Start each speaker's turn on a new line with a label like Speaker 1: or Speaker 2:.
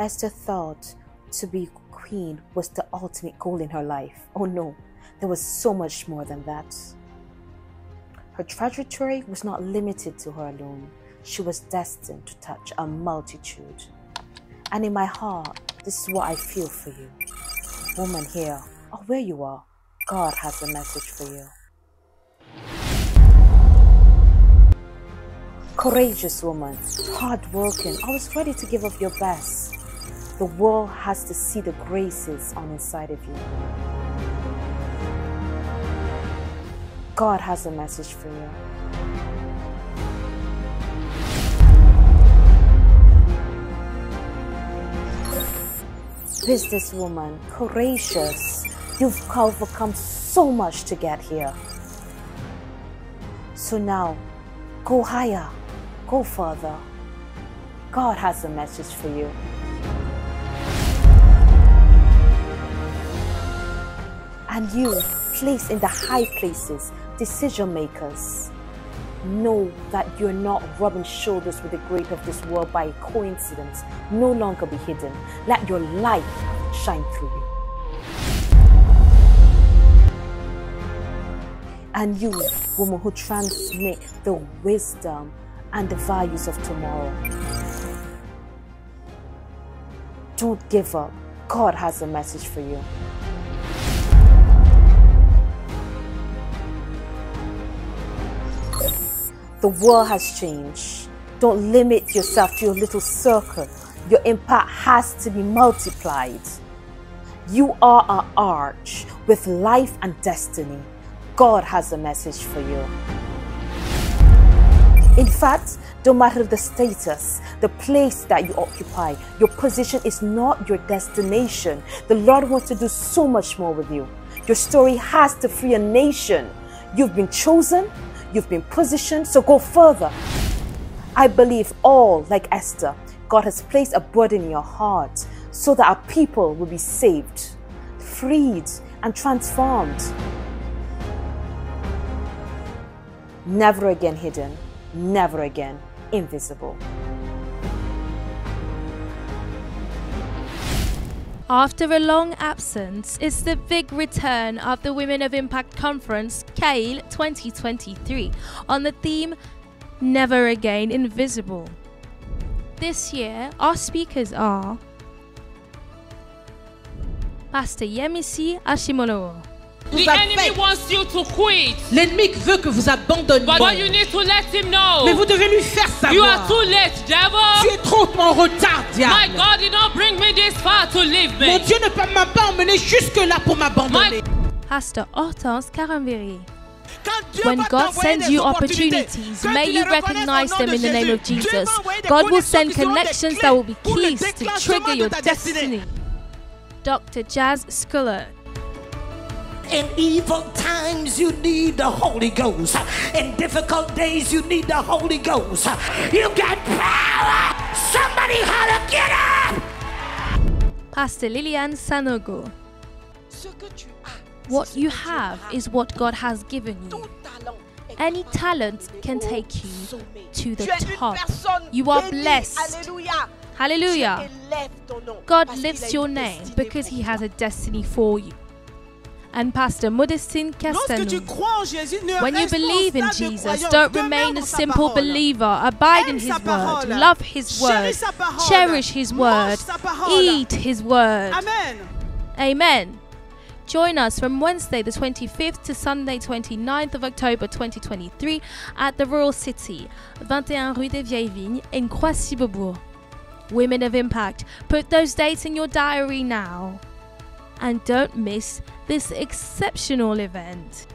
Speaker 1: Esther thought to be queen was the ultimate goal in her life. Oh no, there was so much more than that. Her trajectory was not limited to her alone. She was destined to touch a multitude. And in my heart, this is what I feel for you. Woman here, or where you are, God has a message for you. Courageous woman, hardworking, always ready to give of your best. The world has to see the graces on inside of you. God has a message for you. Businesswoman, courageous. You've overcome so much to get here. So now, go higher, go further. God has a message for you. And you, placed in the high places, decision makers, know that you're not rubbing shoulders with the great of this world by coincidence. No longer be hidden. Let your light shine through you. And you, woman who transmit the wisdom and the values of tomorrow. Don't give up. God has a message for you. The world has changed. Don't limit yourself to your little circle. Your impact has to be multiplied. You are an arch with life and destiny. God has a message for you. In fact, don't matter the status, the place that you occupy, your position is not your destination. The Lord wants to do so much more with you. Your story has to free a nation. You've been chosen, You've been positioned, so go further. I believe all, like Esther, God has placed a burden in your heart so that our people will be saved, freed, and transformed. Never again hidden, never again invisible.
Speaker 2: After a long absence, it's the big return of the Women of Impact Conference, Khayil 2023, on the theme Never Again Invisible. This year, our speakers are Pastor Yemisi Ashimolowo.
Speaker 3: The enemy wants you to quit.
Speaker 4: L'ennemi veut que vous abandonniez.
Speaker 3: But you need to let him know.
Speaker 4: Mais vous devez lui faire savoir.
Speaker 3: You are too late, devil.
Speaker 4: Tu es trop en retard, diable.
Speaker 3: My God did not bring me this far to leave me.
Speaker 4: Mon Dieu ne m'a pas emmené jusque là pour m'abandonner.
Speaker 2: Pastor Hortense Karambiri. When God sends you opportunities, may you recognize them in the name of Jesus. God will send connections that will be keys to trigger your destiny. Dr. Jazz Sculler.
Speaker 5: In evil times, you need the Holy Ghost. In difficult days, you need the Holy Ghost. You got power. Somebody holler, get up.
Speaker 2: Pastor Lilian Sanogo. Ah, what you have ah. is what God has given you. Any talent can take you to the top. You are blessed. Hallelujah. God lifts your name because He has a destiny for you and Pastor Modestine Castanou. When you believe in Jesus, don't remain a simple believer. Abide in His word, love His word, cherish His word, eat His word.
Speaker 6: Amen.
Speaker 2: Amen. Join us from Wednesday the 25th to Sunday 29th of October 2023 at the Royal City, 21 Rue des Vieilles Vignes in Croissy-Beaubourg. Women of Impact, put those dates in your diary now and don't miss this exceptional event.